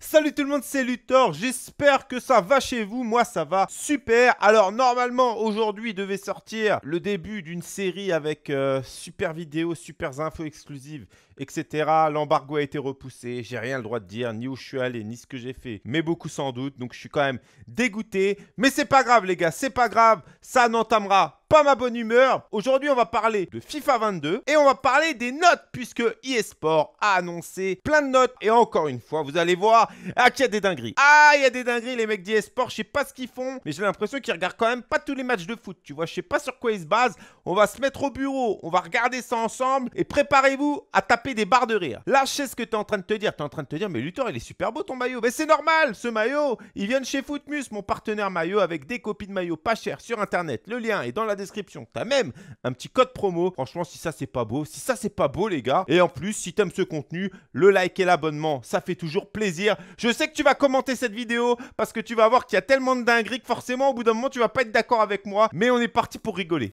Salut tout le monde, c'est Luthor. J'espère que ça va chez vous. Moi, ça va super. Alors, normalement, aujourd'hui devait sortir le début d'une série avec euh, super vidéos, super infos exclusives, etc. L'embargo a été repoussé. J'ai rien le droit de dire, ni où je suis allé, ni ce que j'ai fait. Mais beaucoup sans doute. Donc, je suis quand même dégoûté. Mais c'est pas grave, les gars. C'est pas grave. Ça n'entamera pas ma bonne humeur. Aujourd'hui, on va parler de FIFA 22 et on va parler des notes puisque eSport a annoncé plein de notes. Et encore une fois, vous allez voir ah, qu'il y a des dingueries. Ah, il y a des dingueries, les mecs d'eSport. Je sais pas ce qu'ils font, mais j'ai l'impression qu'ils regardent quand même pas tous les matchs de foot. Tu vois, je sais pas sur quoi ils se basent. On va se mettre au bureau, on va regarder ça ensemble et préparez-vous à taper des barres de rire. Sais ce que tu es en train de te dire. Tu es en train de te dire, mais Luthor, il est super beau ton maillot. Mais c'est normal, ce maillot. Il vient de chez Footmus, mon partenaire maillot, avec des copies de maillot pas chères sur internet. Le lien est dans la description. T'as même un petit code promo. Franchement, si ça c'est pas beau, si ça c'est pas beau, les gars. Et en plus, si t'aimes ce contenu, le like et l'abonnement, ça fait toujours plaisir. Je sais que tu vas commenter cette vidéo parce que tu vas voir qu'il y a tellement de dingueries que forcément, au bout d'un moment, tu vas pas être d'accord avec moi. Mais on est parti pour rigoler.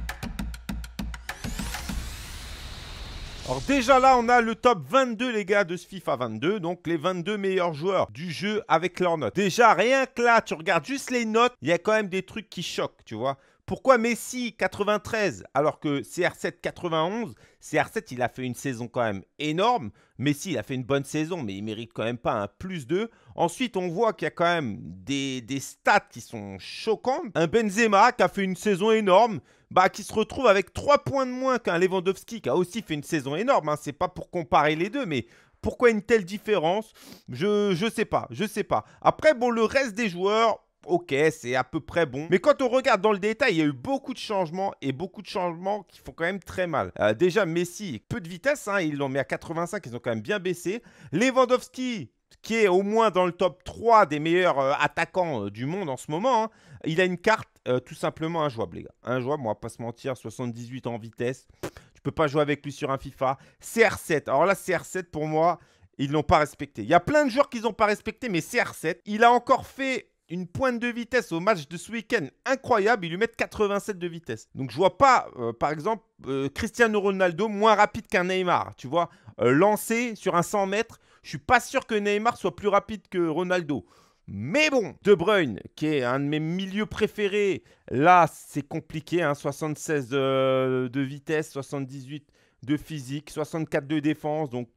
Alors déjà là, on a le top 22 les gars de ce FIFA 22, donc les 22 meilleurs joueurs du jeu avec leurs notes. Déjà, rien que là, tu regardes juste les notes, il y a quand même des trucs qui choquent, tu vois. Pourquoi Messi 93 alors que CR7 91 CR7 il a fait une saison quand même énorme. Messi il a fait une bonne saison mais il mérite quand même pas un plus 2. Ensuite on voit qu'il y a quand même des, stats qui sont choquantes. Un Benzema qui a fait une saison énorme. Bah, qui se retrouve avec 3 points de moins qu'un Lewandowski qui a aussi fait une saison énorme. Hein. C'est pas pour comparer les deux mais pourquoi une telle différence? Je je sais pas, je sais pas. Après bon le reste des joueurs ok, c'est à peu près bon. Mais quand on regarde dans le détail, il y a eu beaucoup de changements et beaucoup de changements qui font quand même très mal. Euh, déjà, Messi, peu de vitesse, ils l'ont mis à 85, ils ont quand même bien baissé. Lewandowski, qui est au moins dans le top 3 des meilleurs euh, attaquants euh, du monde en ce moment, hein, il a une carte tout simplement injouable, les gars. Injouable, on va pas se mentir, 78 en vitesse. Tu peux pas jouer avec lui sur un FIFA. CR7, alors là, CR7 pour moi, ils l'ont pas respecté. Il y a plein de joueurs qu'ils n'ont pas respecté, mais CR7, il a encore fait une pointe de vitesse au match de ce week-end incroyable, ils lui mettent 87 de vitesse. Donc je vois pas, euh, par exemple, euh, Cristiano Ronaldo moins rapide qu'un Neymar. Tu vois, euh, lancé sur un 100 mètres, je suis pas sûr que Neymar soit plus rapide que Ronaldo. Mais bon, De Bruyne, qui est un de mes milieux préférés, là c'est compliqué, hein, 76 de vitesse, 78 de physique, 64 de défense. Donc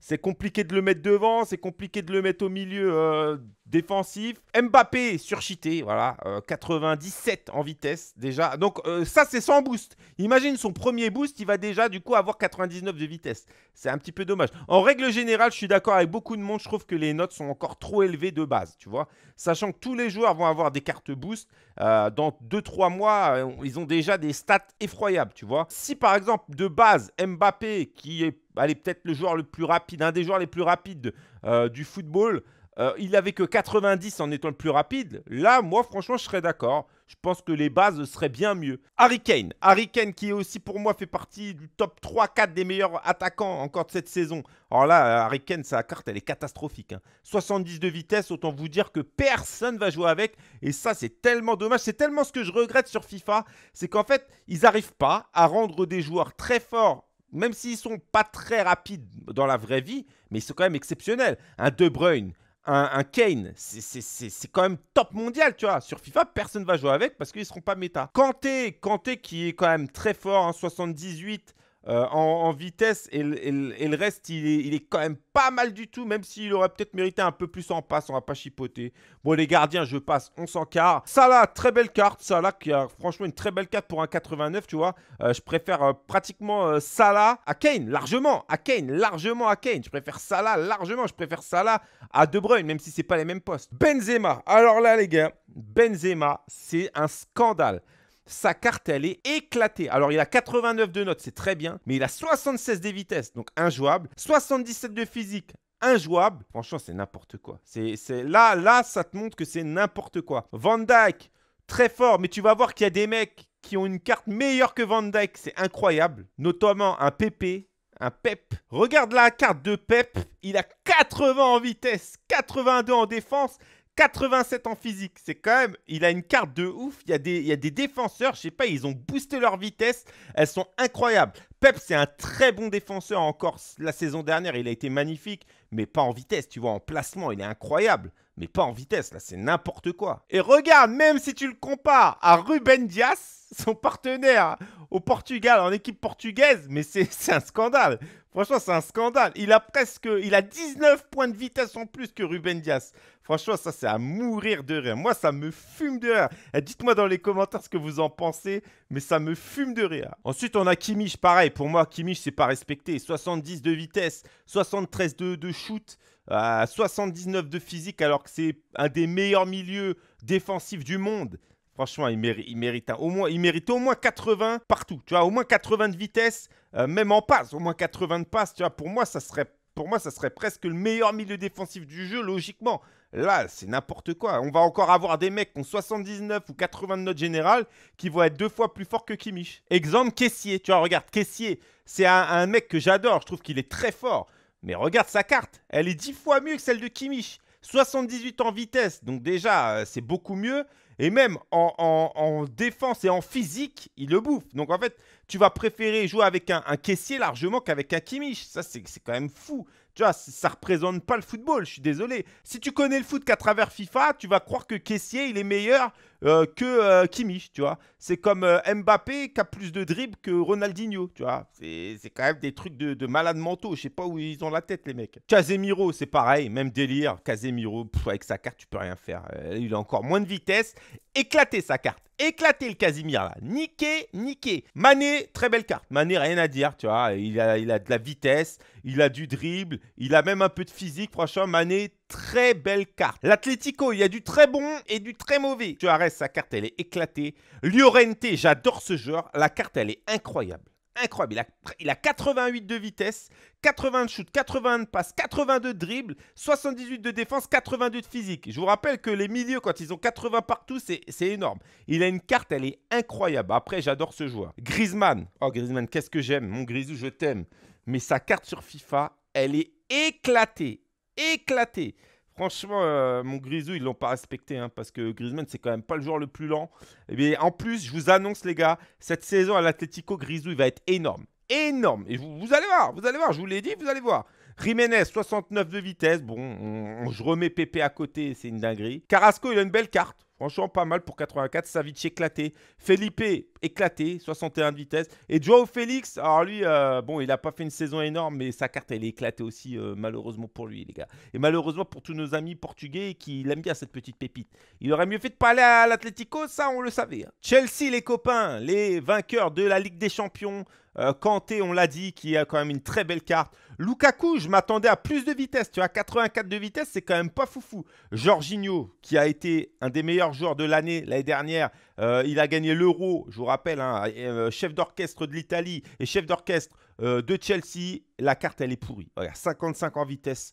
c'est compliqué de le mettre devant, c'est compliqué de le mettre au milieu euh, défensif. Mbappé surchité, voilà, 97 euh, en vitesse déjà. Donc euh, ça c'est sans boost. Imagine son premier boost, il va déjà du coup avoir 99 de vitesse. C'est un petit peu dommage. En règle générale, je suis d'accord avec beaucoup de monde, je trouve que les notes sont encore trop élevées de base, tu vois. Sachant que tous les joueurs vont avoir des cartes boost. dans 2-3 mois, ils ont déjà des stats effroyables, tu vois. Si par exemple de base, Mbappé, qui est allez, peut-être le joueur le plus rapide, un des joueurs les plus rapides euh, du football, euh, il avait que 90 en étant le plus rapide. Là, moi, franchement, je serais d'accord. Je pense que les bases seraient bien mieux. Harry Kane. Harry Kane qui aussi pour moi fait partie du top 3-4 des meilleurs attaquants encore de cette saison. Alors là, Harry Kane, sa carte, elle est catastrophique. 70 hein. de vitesse, autant vous dire que personne va jouer avec. Et ça, c'est tellement dommage. C'est tellement ce que je regrette sur FIFA. C'est qu'en fait, ils n'arrivent pas à rendre des joueurs très forts même s'ils sont pas très rapides dans la vraie vie, mais ils sont quand même exceptionnels. Un De Bruyne, un, Kane, c'est quand même top mondial, tu vois. Sur FIFA, personne ne va jouer avec parce qu'ils ne seront pas méta. Kanté, Kanté qui est quand même très fort, en hein, 78, euh, en, vitesse et, le reste, il est, quand même pas mal du tout, même s'il aurait peut-être mérité un peu plus en passe, on va pas chipoter. Bon, les gardiens, je passe, on s'en carre. Salah, très belle carte. Salah qui a franchement une très belle carte pour un 89, tu vois. Euh, je préfère euh, pratiquement Salah à Kane, largement. À Kane, largement à Kane. Je préfère Salah largement. Je préfère Salah à De Bruyne, même si c'est pas les mêmes postes. Benzema, alors là, les gars, Benzema, c'est un scandale sa carte, elle est éclatée. Alors, il a 89 de notes, c'est très bien, mais il a 76 de vitesse, donc injouable. 77 de physique, injouable. Franchement, c'est n'importe quoi. C'est, Là, là, ça te montre que c'est n'importe quoi. Van Dyke, très fort, mais tu vas voir qu'il y a des mecs qui ont une carte meilleure que Van Dyke, c'est incroyable. Notamment un PP, un Pep. Regarde la carte de Pep, il a 80 en vitesse, 82 en défense, 87 en physique, c'est quand même, il a une carte de ouf. Il y a des, il y a des défenseurs, je sais pas, ils ont boosté leur vitesse. Elles sont incroyables. Pep, c'est un très bon défenseur encore. La saison dernière, il a été magnifique, mais pas en vitesse. Tu vois, en placement, il est incroyable, mais pas en vitesse. Là, c'est n'importe quoi. Et regarde, même si tu le compares à Ruben Dias, son partenaire au Portugal, en équipe portugaise, mais c'est un scandale. Franchement, c'est un scandale. Il a presque, il a 19 points de vitesse en plus que Ruben Dias. Franchement, ça, c'est à mourir de rire. Moi, ça me fume de rire. Dites-moi dans les commentaires ce que vous en pensez, mais ça me fume de rire. Ensuite, on a Kimmich, pareil. Pour moi, Kimmich, c'est pas respecté. 70 de vitesse, 73 de, shoot, 79 de physique, alors que c'est un des meilleurs milieux défensifs du monde. Franchement, il mérite, il mérite, au, moins, il mérite au moins 80 partout. Tu vois, au moins 80 de vitesse, euh, même en passe, au moins 80 de passe. Tu vois, pour moi, ça serait pour moi, ça serait presque le meilleur milieu défensif du jeu, logiquement. Là, c'est n'importe quoi. On va encore avoir des mecs qui ont 79 ou 80 de notes générales qui vont être deux fois plus forts que Kimmich. Exemple, Caissier. Tu vois, regarde, Caissier, c'est un, mec que j'adore. Je trouve qu'il est très fort. Mais regarde sa carte. Elle est dix fois mieux que celle de Kimmich. 78 en vitesse. Donc déjà, euh, c'est beaucoup mieux. Et même en, défense et en physique, il le bouffe. Donc en fait, tu vas préférer jouer avec un, caissier largement qu'avec un Kimmich. Ça, c'est quand même fou. Tu vois, ça représente pas le football, je suis désolé. Si tu connais le foot qu'à travers FIFA, tu vas croire que caissier, il est meilleur euh, que euh, tu vois. C'est comme euh, Mbappé qui a plus de dribbles que Ronaldinho, tu vois. C'est quand même des trucs de, de malades mentaux. Je sais pas où ils ont la tête, les mecs. Casemiro, c'est pareil, même délire. Casemiro, avec sa carte, tu peux rien faire. il a encore moins de vitesse. Éclater sa carte. Éclater le Casimir là. Niqué, niqué. Mané, très belle carte. Mané, rien à dire, tu vois. Il a, il a de la vitesse, il a du dribble, il a même un peu de physique. Franchement, Mané, très belle carte. L'Atlético, il y a du très bon et du très mauvais. Tu arrêtes, sa carte, elle est éclatée. Llorente, j'adore ce joueur. La carte, elle est incroyable incroyable. Il a, 88 de vitesse, 80 de shoot, 80 de passe, 82 de dribble, 78 de défense, 82 de physique. Je vous rappelle que les milieux, quand ils ont 80 partout, c'est énorme. Il a une carte, elle est incroyable. Après, j'adore ce joueur. Griezmann. Oh, Griezmann, qu'est-ce que j'aime. Mon Grisou, je t'aime. Mais sa carte sur FIFA, elle est éclatée. Éclatée. Franchement, euh, mon Grisou, ils l'ont pas respecté, hein, parce que Griezmann, c'est quand même pas le joueur le plus lent. Et bien, en plus, je vous annonce, les gars, cette saison à l'Atlético, Grisou, il va être énorme. Énorme. Et vous, vous, allez voir, vous allez voir, je vous l'ai dit, vous allez voir. Jiménez, 69 de vitesse. Bon, je remets Pépé à côté, c'est une dinguerie. Carrasco, il a une belle carte. Franchement, pas mal pour 84. Savic éclaté. Felipe éclaté, 61 de vitesse. Et Joao Félix, alors lui, euh, bon, il n'a pas fait une saison énorme, mais sa carte, elle est éclatée aussi, euh, malheureusement pour lui, les gars. Et malheureusement pour tous nos amis portugais qui l'aiment bien cette petite pépite. Il aurait mieux fait de pas à l'Atlético, ça, on le savait. Hein. Chelsea, les copains, les vainqueurs de la Ligue des Champions. Euh, Kanté, on l'a dit, qui a quand même une très belle carte. Lukaku, je m'attendais à plus de vitesse. Tu vois, 84 de vitesse, c'est quand même pas foufou. Jorginho, qui a été un des meilleurs joueurs de l'année l'année dernière, euh, il a gagné l'Euro, je vous rappelle, hein, euh, chef d'orchestre de l'Italie et chef d'orchestre euh, de Chelsea. La carte, elle est pourrie. Regarde, 55 en vitesse.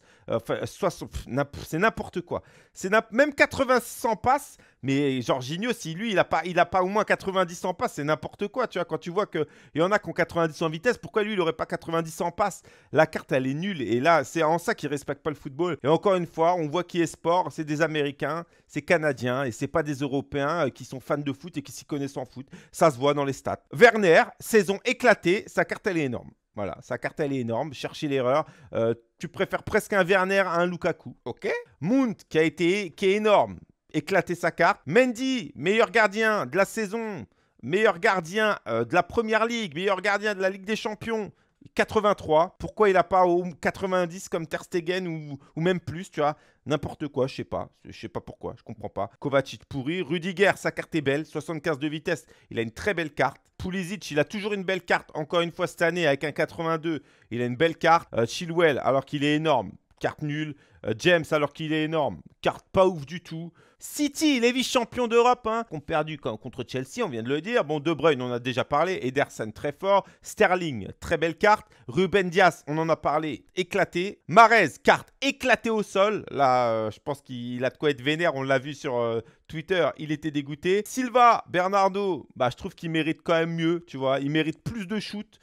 c'est n'importe quoi. C'est même 86 en passe. Mais Jorginho, si lui, il n'a pas, il a pas au moins 90 en passe, c'est n'importe quoi. Tu vois, quand tu vois qu'il y en a qui ont 90 en vitesse, pourquoi lui, il n'aurait pas 90 en passe? La carte, elle est nulle. Et là, c'est en ça qu'il respecte pas le football. Et encore une fois, on voit qui est sport. C'est des Américains, c'est Canadiens. Et c'est pas des Européens qui sont fans de foot et qui s'y connaissent en foot. Ça se voit dans les stats. Werner, saison éclatée, sa carte elle est énorme. Voilà, sa carte elle est énorme. Cherchez l'erreur. Euh, tu préfères presque un Werner à un Lukaku. Ok Mount qui a été qui est énorme. Éclater sa carte. Mendy, meilleur gardien de la saison. Meilleur gardien euh, de la première ligue. Meilleur gardien de la Ligue des Champions. 83. Pourquoi il n'a pas au 90 comme Ter Stegen ou, même plus, tu vois? N'importe quoi, je sais pas. Je sais pas pourquoi, je comprends pas. Kovacic pourri. Rudiger, sa carte est belle. 75 de vitesse. Il a une très belle carte. Pulisic, il a toujours une belle carte. Encore une fois cette année avec un 82. Il a une belle carte. Euh, Chilwell, alors qu'il est énorme. Carte nulle. Euh, James, alors qu'il est énorme, carte pas ouf du tout. City, les vice-champions d'Europe, hein, ont perdu contre Chelsea, on vient de le dire. Bon, De Bruyne, on en a déjà parlé. Ederson, très fort. Sterling, très belle carte. Ruben Dias, on en a parlé, éclaté. Marez, carte éclatée au sol. Là, euh, je pense qu'il a de quoi être vénère. On l'a vu sur euh, Twitter, il était dégoûté. Silva, Bernardo, bah, je trouve qu'il mérite quand même mieux, tu vois. Il mérite plus de shoot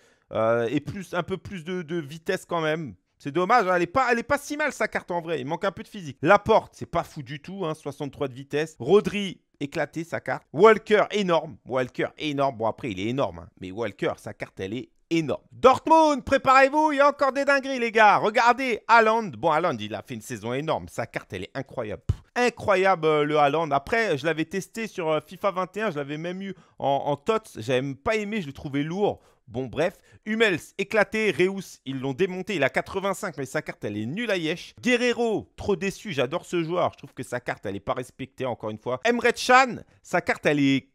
et plus, un peu plus de vitesse quand même C'est dommage, hein. elle, est pas, elle pas si mal sa carte en vrai. Il manque un peu de physique. La porte, c'est pas fou du tout, hein, 63 de vitesse. Rodri, éclaté sa carte. Walker, énorme. Walker, énorme. Bon, après, il est énorme. Hein. Mais Walker, sa carte, elle est énorme. Dortmund, préparez-vous, il y a encore des dingueries, les gars. Regardez, Haaland. Bon, Haaland, il a fait une saison énorme. Sa carte, elle est incroyable. incroyable, euh, le Haaland. Après, je l'avais testé sur euh, FIFA 21. Je l'avais même eu en, en TOTS. J'avais pas aimé, je l'ai trouvé lourd. Bon, bref. Hummels, éclaté. Reus, ils l'ont démonté. Il a 85, mais sa carte, elle est nulle à Yesh. Guerrero, trop déçu. J'adore ce joueur. Je trouve que sa carte, elle n'est pas respectée, encore une fois. Emre Can, sa carte, elle est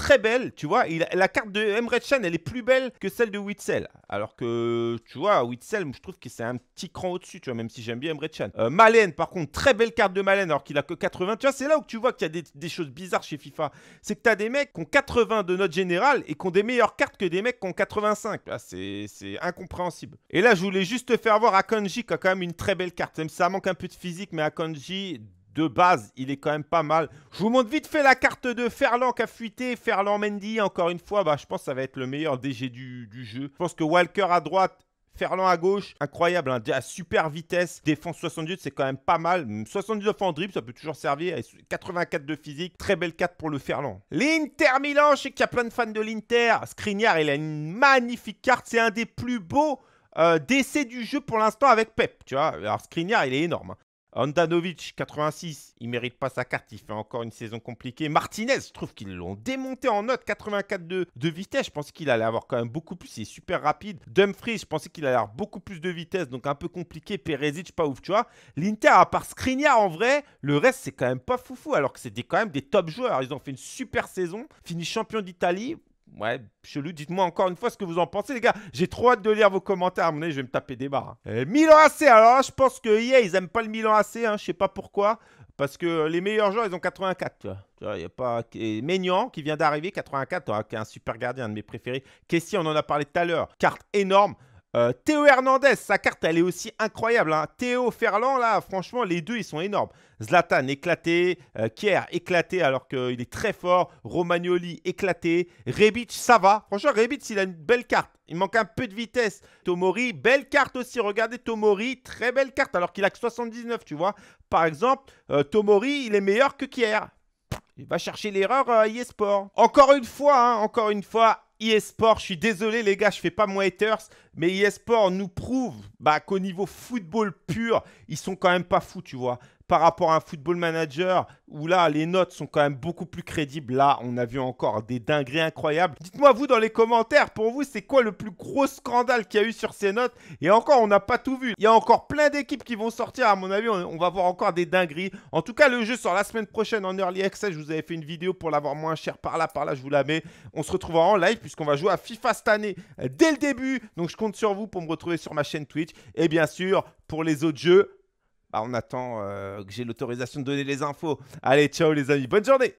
très belle, tu vois. La carte de Emre Can, elle est plus belle que celle de Witzel. Alors que, tu vois, Witzel, je trouve que c'est un petit cran au-dessus, tu vois, même si j'aime bien Emre Can. Euh, Malen, par contre, très belle carte de Malen, alors qu'il a que 80. Tu vois, c'est là où tu vois qu'il y a des, choses bizarres chez FIFA. C'est que tu as des mecs qui ont 80 de note générale et qui ont des meilleures cartes que des mecs qui ont 85. c'est incompréhensible. Et là, je voulais juste te faire voir Akonji qui a quand même une très belle carte. Même si ça manque un peu de physique, mais Akonji, de base, il est quand même pas mal. Je vous montre vite fait la carte de Ferland qui a fuité. Ferland Mendy, encore une fois, bah, je pense que ça va être le meilleur DG du, jeu. Je pense que Walker à droite, Ferland à gauche, incroyable, hein, à super vitesse, défense 78, c'est quand même pas mal. 79 en dribble, ça peut toujours servir. 84 de physique, très belle carte pour le Ferland. L'Inter Milan, je sais qu'il y a plein de fans de l'Inter. Skriniar, il a une magnifique carte, c'est un des plus beaux euh, décès du jeu pour l'instant avec Pep, tu vois. Alors Skriniar, il est énorme. Hein. Andanovic, 86, il mérite pas sa carte, il fait encore une saison compliquée. Martinez, je trouve qu'ils l'ont démonté en note, 84 de, vitesse. Je pensais qu'il allait avoir quand même beaucoup plus, il est super rapide. Dumfries, je pensais qu'il allait avoir beaucoup plus de vitesse, donc un peu compliqué. Peresic, pas ouf, tu vois. L'Inter, à part Skriniar en vrai, le reste, c'est quand même pas foufou, alors que c'est quand même des top joueurs. Ils ont fait une super saison, fini champion d'Italie. Ouais, chelou. Dites-moi encore une fois ce que vous en pensez, les gars. J'ai trop hâte de lire vos commentaires. À mon je vais me taper des barres. Hein. Milan AC. Alors là, je pense que EA, ils aiment pas le Milan AC. Hein. Je sais pas pourquoi. Parce que les meilleurs joueurs, ils ont 84. Tu vois. A pas... Maignan, qui vient d'arriver, 84, qui est un super gardien, de mes préférés. Kessie, on en a parlé tout à l'heure. Carte énorme. Euh, Théo Hernandez, sa carte, elle est aussi incroyable. Hein. Théo Ferland, là, franchement, les deux, ils sont énormes. Zlatan, éclaté. Euh, Kier, éclaté, alors qu'il est très fort. Romagnoli, éclaté. Rebic, ça va. Franchement, Rebic, il a une belle carte. Il manque un peu de vitesse. Tomori, belle carte aussi. Regardez Tomori, très belle carte, alors qu'il a que 79, tu vois. Par exemple, euh, Tomori, il est meilleur que Kier. Il va chercher l'erreur à eSport. Encore une fois, hein, encore une fois, eSport, je suis désolé les gars, je fais pas mon haters, mais eSport nous prouve bah, qu'au niveau football pur, ils sont quand même pas fous, tu vois par rapport à un football manager où là, les notes sont quand même beaucoup plus crédibles. Là, on a vu encore des dingueries incroyables. Dites-moi, vous, dans les commentaires, pour vous, c'est quoi le plus gros scandale qu'il y a eu sur ces notes? Et encore, on n'a pas tout vu. Il y a encore plein d'équipes qui vont sortir. À mon avis, on, va voir encore des dingueries. En tout cas, le jeu sort la semaine prochaine en Early Access. Je vous avais fait une vidéo pour l'avoir moins cher par là, par là. Je vous la mets. On se retrouvera en live puisqu'on va jouer à FIFA cette année euh, dès le début. Donc, je compte sur vous pour me retrouver sur ma chaîne Twitch. Et bien sûr, pour les autres jeux, bah, on attend euh, que j'ai l'autorisation de donner les infos. Allez, ciao les amis, bonne journée